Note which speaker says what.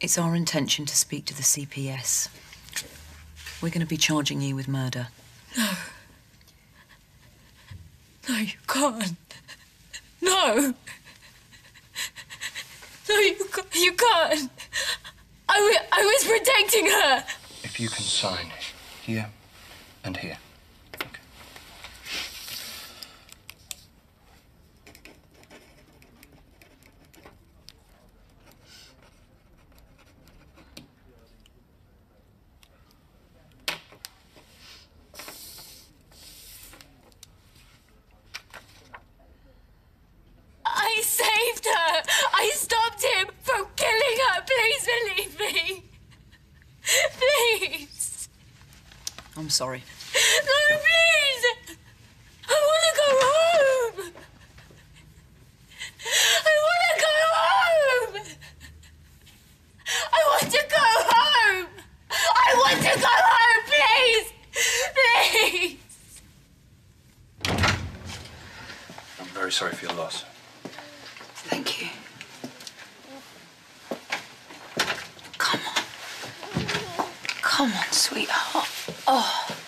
Speaker 1: It's our intention to speak to the CPS. We're going to be charging you with murder.
Speaker 2: No. No, you can't. No. No, you, ca- you can't. I was protecting her.
Speaker 3: If you can sign here and here.
Speaker 2: I saved her. I stopped him from killing her. Please believe me. Please.
Speaker 1: I'm sorry.
Speaker 2: No, please. I want to go home. I want to go home. I want to go home. I want to go home, please. Please.
Speaker 3: I'm very sorry for your loss.
Speaker 1: Thank you. Come on. Come on, sweetheart. Oh.